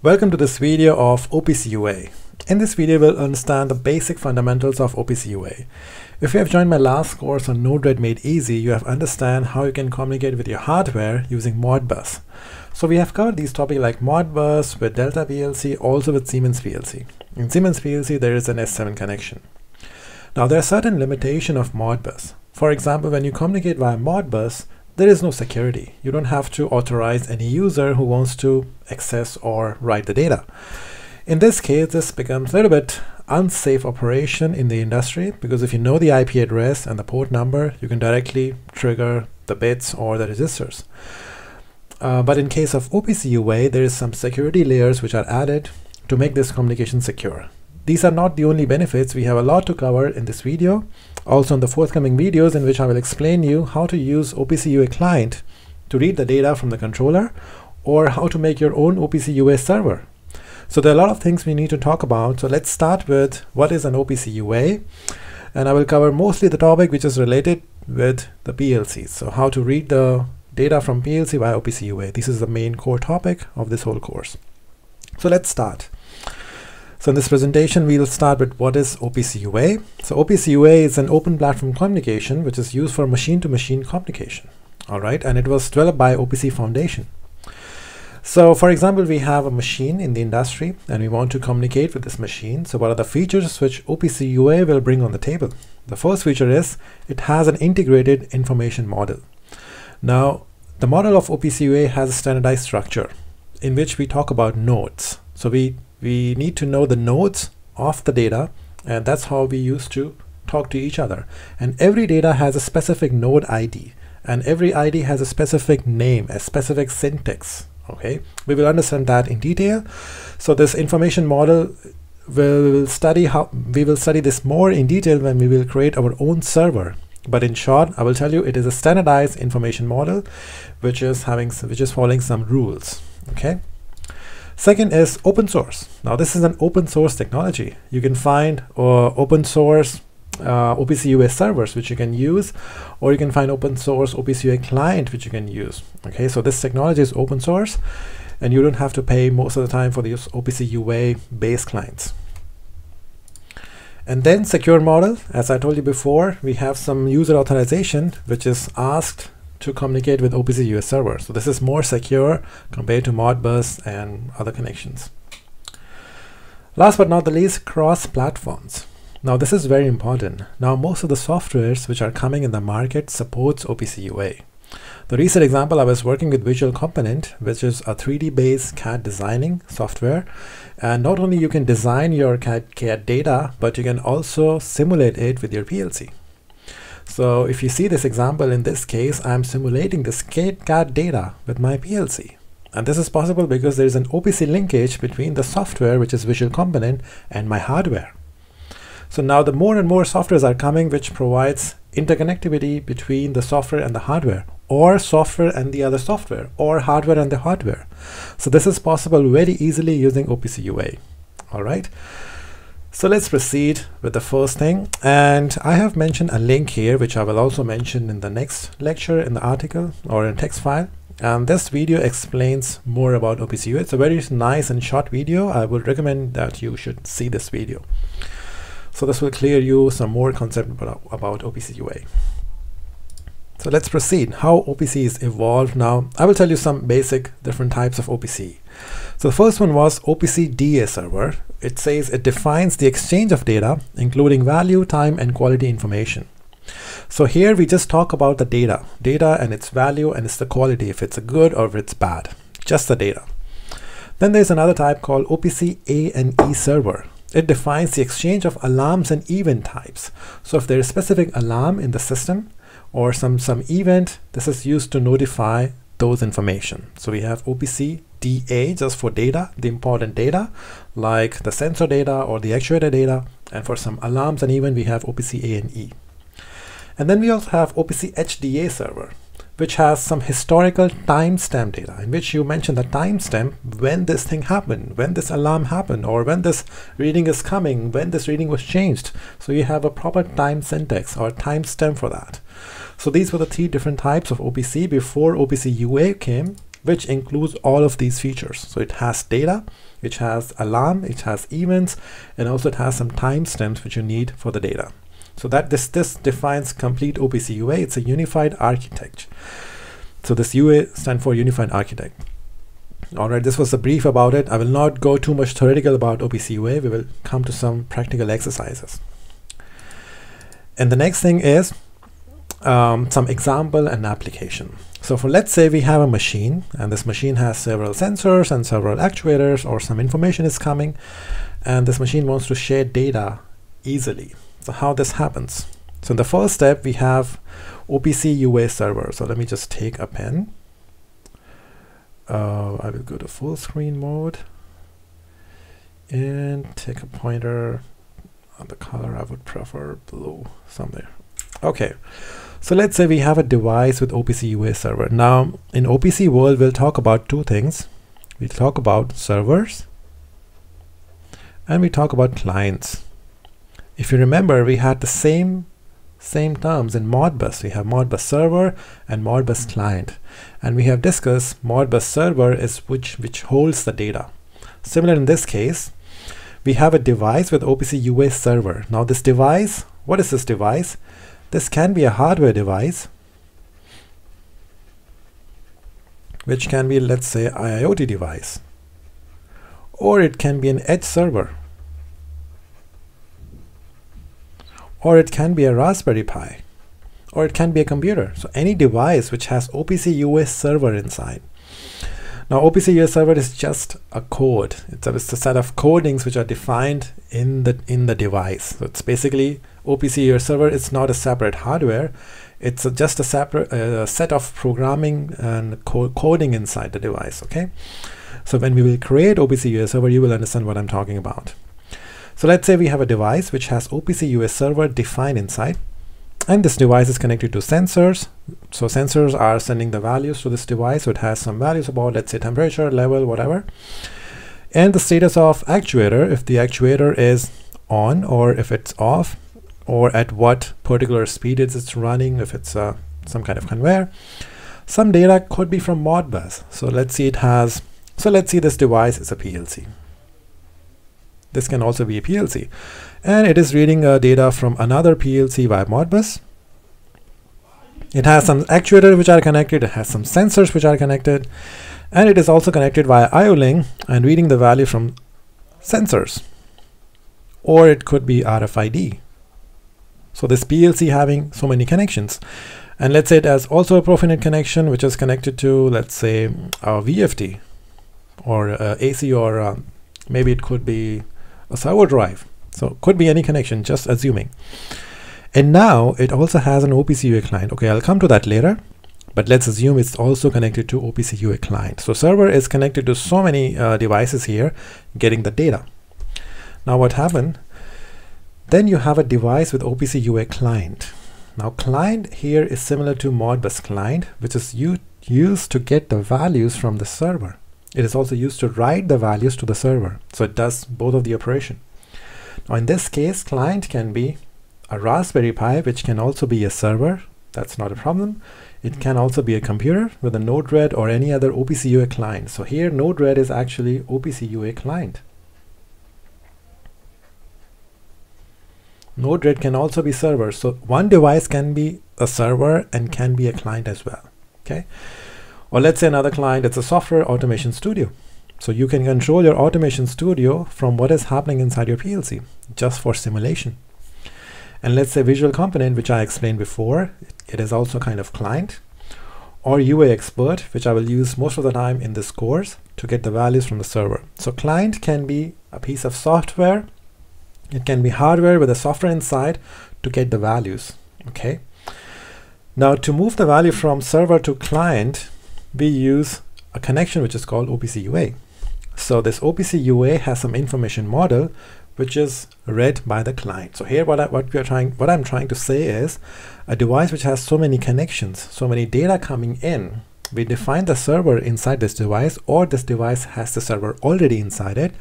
Welcome to this video of OPC UA. In this video, we'll understand the basic fundamentals of OPC UA. If you have joined my last course on Node-RED Made Easy, you have understand how you can communicate with your hardware using Modbus. So we have covered these topics like Modbus with Delta PLC, also with Siemens PLC. In Siemens PLC, there is an S7 connection. Now there are certain limitation of Modbus. For example, when you communicate via Modbus, there is no security. You don't have to authorize any user who wants to access or write the data. In this case, this becomes a little bit unsafe operation in the industry because if you know the IP address and the port number, you can directly trigger the bits or the registers. Uh, but in case of OPC UA, there is some security layers which are added to make this communication secure. These are not the only benefits. We have a lot to cover in this video also in the forthcoming videos in which I will explain you how to use OPC UA client to read the data from the controller or how to make your own OPC UA server. So there are a lot of things we need to talk about. So let's start with what is an OPC UA and I will cover mostly the topic which is related with the PLCs. So how to read the data from PLC via OPC UA. This is the main core topic of this whole course. So let's start. So in this presentation, we'll start with what is OPC UA. So OPC UA is an open platform communication which is used for machine-to-machine -machine communication. All right, and it was developed by OPC Foundation. So for example, we have a machine in the industry and we want to communicate with this machine. So what are the features which OPC UA will bring on the table? The first feature is it has an integrated information model. Now, the model of OPC UA has a standardized structure in which we talk about nodes. So we we need to know the nodes of the data and that's how we used to talk to each other. And every data has a specific node ID and every ID has a specific name a specific syntax okay? We will understand that in detail. So this information model will study how we will study this more in detail when we will create our own server. But in short I will tell you it is a standardized information model which is having which is following some rules okay Second is open source. Now this is an open source technology. You can find uh, open source uh, OPC UA servers which you can use or you can find open source OPC UA client which you can use. Okay, so this technology is open source and you don't have to pay most of the time for these OPC UA based clients. And then secure model, as I told you before, we have some user authorization which is asked to communicate with OPC UA server. So this is more secure compared to Modbus and other connections. Last but not the least, cross platforms. Now this is very important. Now most of the softwares which are coming in the market supports OPC UA. The recent example I was working with Visual Component, which is a 3D based CAD designing software. And not only you can design your CAD, CAD data, but you can also simulate it with your PLC. So if you see this example in this case, I'm simulating the skate CAD data with my PLC. And this is possible because there is an OPC linkage between the software, which is Visual Component, and my hardware. So now the more and more softwares are coming which provides interconnectivity between the software and the hardware or software and the other software or hardware and the hardware. So this is possible very easily using OPC UA. All right. So let's proceed with the first thing. And I have mentioned a link here, which I will also mention in the next lecture in the article or in text file. And this video explains more about OPC UA. It's a very nice and short video. I would recommend that you should see this video. So this will clear you some more concept about, about OPC UA. So let's proceed. How OPC is evolved now. I will tell you some basic different types of OPC. So the first one was OPC DA server. It says it defines the exchange of data, including value, time, and quality information. So here we just talk about the data, data and its value and its the quality, if it's a good or if it's bad, just the data. Then there's another type called OPC A and E server. It defines the exchange of alarms and event types. So if there is specific alarm in the system or some, some event, this is used to notify those information. So we have OPC DA just for data, the important data, like the sensor data or the actuator data. And for some alarms and even we have OPC A and E. And then we also have OPC HDA server, which has some historical timestamp data in which you mention the timestamp when this thing happened, when this alarm happened, or when this reading is coming, when this reading was changed. So you have a proper time syntax or timestamp for that. So these were the three different types of OPC before OPC UA came which includes all of these features. So it has data, which has alarm, it has events, and also it has some timestamps which you need for the data. So that this this defines complete OPC UA. It's a unified architecture. So this UA stands for Unified Architect. All right, this was a brief about it. I will not go too much theoretical about OPC UA. We will come to some practical exercises. And the next thing is um, some example and application. So for let's say we have a machine and this machine has several sensors and several actuators or some information is coming and this machine wants to share data easily. So how this happens? So in the first step we have OPC UA server. So let me just take a pen. Uh, I will go to full screen mode and take a pointer on the color I would prefer blue somewhere. Okay, so let's say we have a device with OPC UA server. Now in OPC world, we'll talk about two things. We talk about servers and we talk about clients. If you remember, we had the same same terms in Modbus. We have Modbus server and Modbus client. And we have discussed Modbus server is which, which holds the data. Similar in this case, we have a device with OPC UA server. Now this device, what is this device? This can be a hardware device, which can be, let's say, IoT device. Or it can be an edge server. Or it can be a Raspberry Pi. Or it can be a computer. So any device which has OPC UA server inside. Now OPC UA server is just a code. It's a, it's a set of codings which are defined in the in the device. So it's basically OPC UA server It's not a separate hardware. It's a, just a separate uh, set of programming and co coding inside the device. Okay. So when we will create OPC UA server, you will understand what I'm talking about. So let's say we have a device which has OPC UA server defined inside and this device is connected to sensors. So sensors are sending the values to this device so it has some values about let's say temperature level whatever. And the status of actuator if the actuator is on or if it's off or at what particular speed it's running if it's uh, some kind of conveyor. Some data could be from modbus. So let's see it has so let's see this device is a PLC this can also be a PLC and it is reading uh, data from another PLC via Modbus. It has some actuators which are connected, it has some sensors which are connected, and it is also connected via IO-Link and reading the value from sensors. Or it could be RFID. So this PLC having so many connections. And let's say it has also a Profinet connection which is connected to, let's say, a VFD or uh, AC or uh, maybe it could be a servo drive. So could be any connection, just assuming. And now it also has an OPC UA client. Okay, I'll come to that later, but let's assume it's also connected to OPC UA client. So server is connected to so many uh, devices here, getting the data. Now what happened? Then you have a device with OPC UA client. Now client here is similar to Modbus client, which is used to get the values from the server. It is also used to write the values to the server. So it does both of the operation. Now in this case, client can be a Raspberry Pi, which can also be a server. That's not a problem. It can also be a computer with a Node-RED or any other OPC UA client. So here Node-RED is actually OPC UA client. Node-RED can also be server. So one device can be a server and can be a client as well. Okay. Or let's say another client, it's a software automation studio. So you can control your automation studio from what is happening inside your PLC just for simulation. And let's say visual component, which I explained before, it is also kind of client or UaExpert, which I will use most of the time in this course to get the values from the server. So client can be a piece of software. It can be hardware with a software inside to get the values. Okay. Now to move the value from server to client, we use a connection which is called OPC UA. So this OPC UA has some information model which is read by the client. So here what I, what we are trying what I'm trying to say is a device which has so many connections, so many data coming in. We define the server inside this device or this device has the server already inside it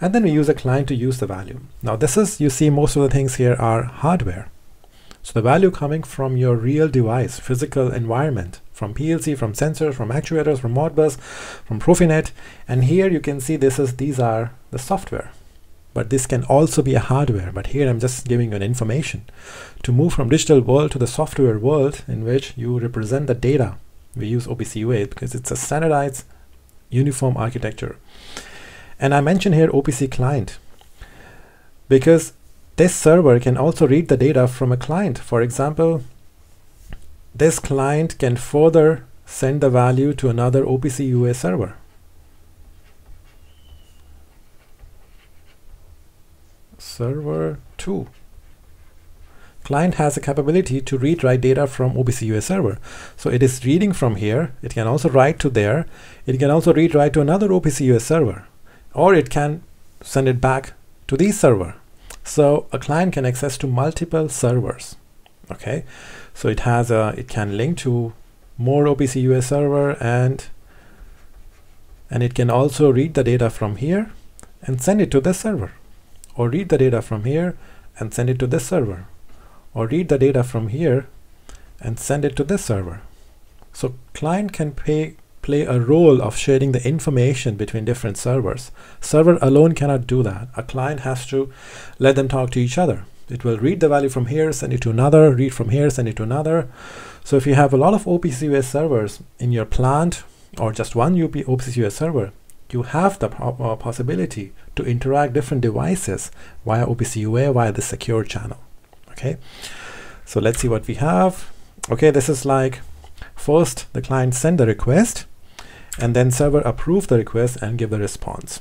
and then we use a client to use the value. Now this is you see most of the things here are hardware. So the value coming from your real device, physical environment, from PLC, from sensors, from actuators, from Modbus, from Profinet. And here you can see this is these are the software. But this can also be a hardware. But here I'm just giving you an information. To move from digital world to the software world in which you represent the data, we use OPC UA because it's a standardized uniform architecture. And I mention here OPC client because this server can also read the data from a client. For example, this client can further send the value to another OPC UA server. Server 2. Client has a capability to read write data from OPC UA server. So it is reading from here. It can also write to there. It can also read write to another OPC UA server. Or it can send it back to this server. So a client can access to multiple servers. Okay, so it has a it can link to more OPC UA server and and it can also read the data from here and send it to this server or read the data from here and send it to this server or read the data from here and send it to this server. So client can pay, play a role of sharing the information between different servers. Server alone cannot do that. A client has to let them talk to each other. It will read the value from here, send it to another, read from here, send it to another. So if you have a lot of OPC UA servers in your plant or just one UP OPC UA server, you have the uh, possibility to interact different devices via OPC UA via the secure channel. Okay, so let's see what we have. Okay, this is like first the client send the request and then server approve the request and give the response.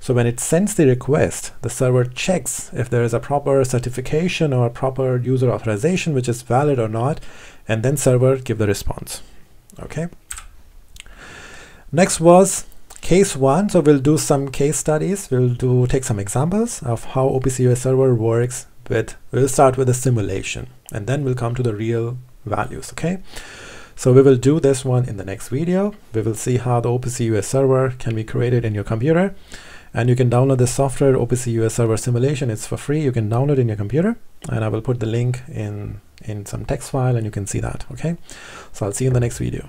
So when it sends the request, the server checks if there is a proper certification or a proper user authorization, which is valid or not, and then server give the response. Okay. Next was case one. So we'll do some case studies. We'll do take some examples of how OPC UA server works with, we'll start with a simulation and then we'll come to the real values. Okay. So we will do this one in the next video. We will see how the OPC UA server can be created in your computer and you can download this software OPC UA server simulation. It's for free. You can download in your computer. And I will put the link in in some text file and you can see that okay? So I'll see you in the next video